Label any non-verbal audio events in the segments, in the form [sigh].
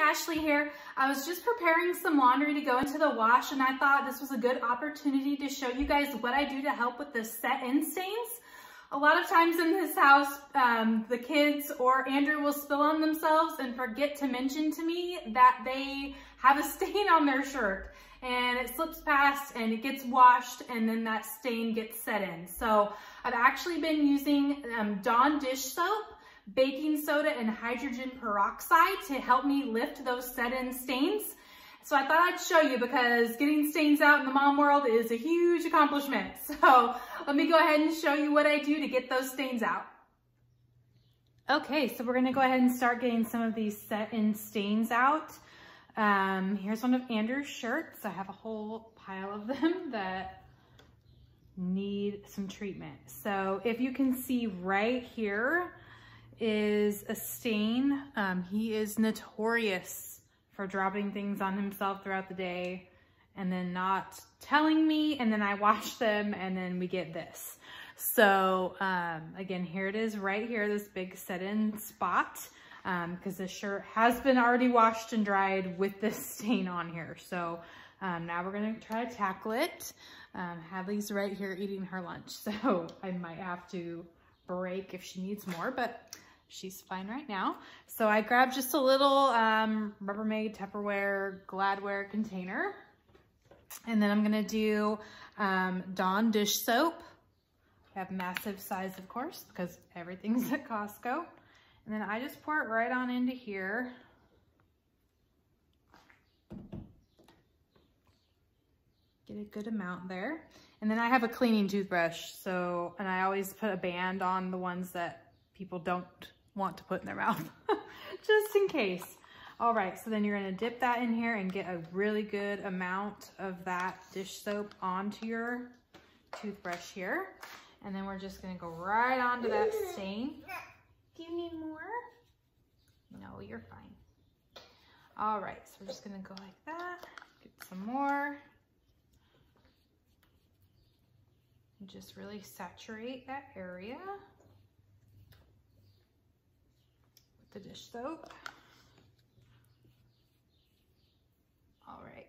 Ashley here. I was just preparing some laundry to go into the wash and I thought this was a good opportunity to show you guys what I do to help with the set-in stains. A lot of times in this house, um, the kids or Andrew will spill on themselves and forget to mention to me that they have a [laughs] stain on their shirt and it slips past and it gets washed and then that stain gets set in. So I've actually been using um, Dawn dish soap baking soda and hydrogen peroxide to help me lift those set-in stains. So I thought I'd show you because getting stains out in the mom world is a huge accomplishment. [laughs] So let me go ahead and show you what I do to get those stains out. Okay, so we're gonna go ahead and start getting some of these set-in stains out. Um, here's one of Andrew's shirts. I have a whole pile of them [laughs] that need some treatment. So if you can see right here, is a stain. Um, he is notorious for dropping things on himself throughout the day and then not telling me and then I wash [laughs] them and then we get this. So um, again, here it is right here, this big set-in spot because um, the shirt has been already washed and dried with this [laughs] stain on here. So um, now we're gonna try to tackle it. Um, Hadley's right here eating her lunch, [laughs] so I might have to break if she needs more, but she's fine right now. So I grabbed just a little um, Rubbermaid Tupperware Gladware container. And then I'm gonna do um, Dawn dish soap. I have massive size, of course, because everything's [laughs] at Costco. And then I just pour it right on into here. Get a good amount there. And then I have a cleaning toothbrush. So, and I always put a band on the ones that people don't want to put in their mouth, [laughs] just in case. All right, so then you're gonna dip that in here and get a really good amount of that dish soap onto your toothbrush here. And then we're just gonna go right onto that stain. Do you need more? No, you're fine. All right, so we're just gonna go like that, get some more. And just really saturate that area. With the dish soap. All right.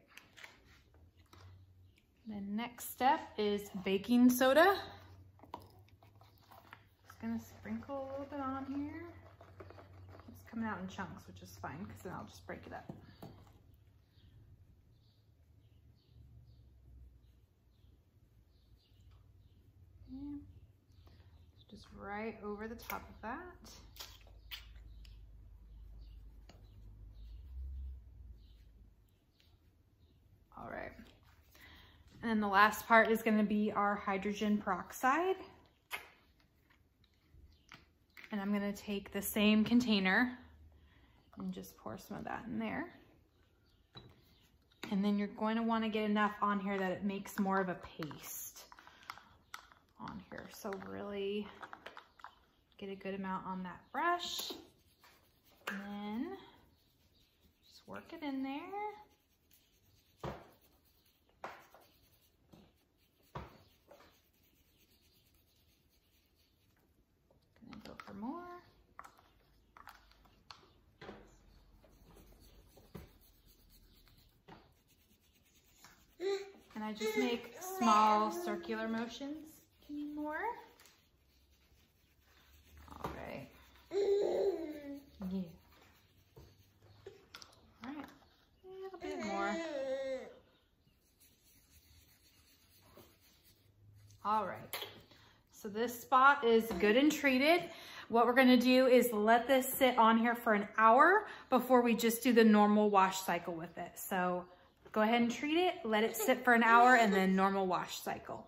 The next step is baking soda. Just gonna sprinkle a little bit on here. It's coming out in chunks, which is fine because then I'll just break it up. Just right over the top of that. All right. And then the last part is gonna be our hydrogen peroxide. And I'm gonna take the same container and just pour some of that in there. And then you're going to wanna get enough on here that it makes more of a paste on here. So really get a good amount on that brush. And then just work it in there. Go for more. And I just make small circular motions. Can you more? All right. Yeah. All right. A little bit more. All right. So this spot is good and treated. What we're gonna do is let this sit on here for an hour before we just do the normal wash cycle with it. So Go ahead and treat it, let it sit for an hour, and then normal wash cycle.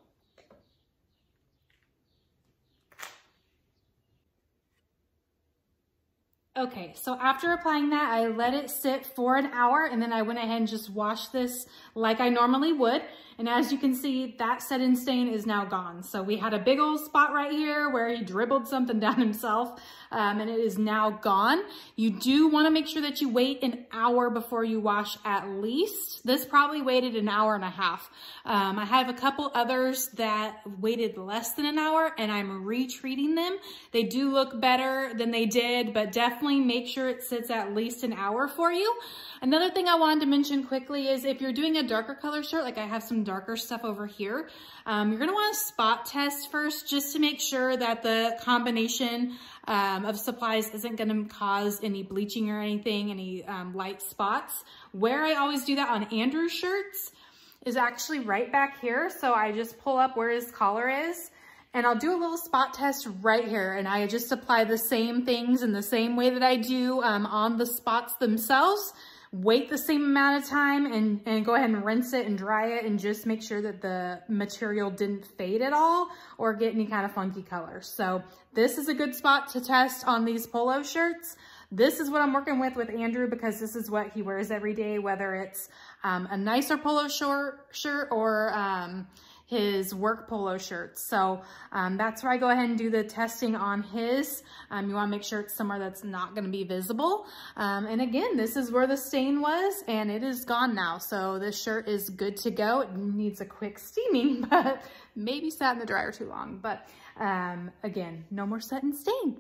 Okay, so after applying that, I let it sit for an hour and then I went ahead and just washed this like I normally would. And as you can see, that set-in stain is now gone. So we had a big old spot right here where he dribbled something [laughs] down himself um, and it is now gone. You do wanna make sure that you wait an hour before you wash at least. This probably waited an hour and a half. Um, I have a couple others that waited less than an hour and I'm retreating them. They do look better than they did, but definitely definitely make sure it sits at least an hour for you. Another thing I wanted to mention quickly is if you're doing a darker color shirt, like I have some darker stuff over here, um, you're gonna wanna spot test first just to make sure that the combination um, of supplies isn't gonna cause any bleaching or anything, any um, light spots. Where I always do that on Andrew's shirts is actually right back here. So I just pull up where his collar is and I'll do a little spot test right here. And I just apply the same things in the same way that I do um, on the spots themselves. Wait the same amount of time and, and go ahead and rinse it and dry it and just make sure that the material didn't fade at all or get any kind of funky color. So this is a good spot to test on these polo shirts. This is what I'm working with with Andrew because this is what he wears every day, whether it's um, a nicer polo short shirt or um, his work polo shirts. So um, that's where I go ahead and do the testing on his. Um, you wanna make sure it's somewhere that's not gonna be visible. Um, and again, this is where the stain was and it is gone now. So this shirt is good to go. It needs a quick steaming, [laughs] but maybe sat in the dryer too long. But um, again, no more set and stain.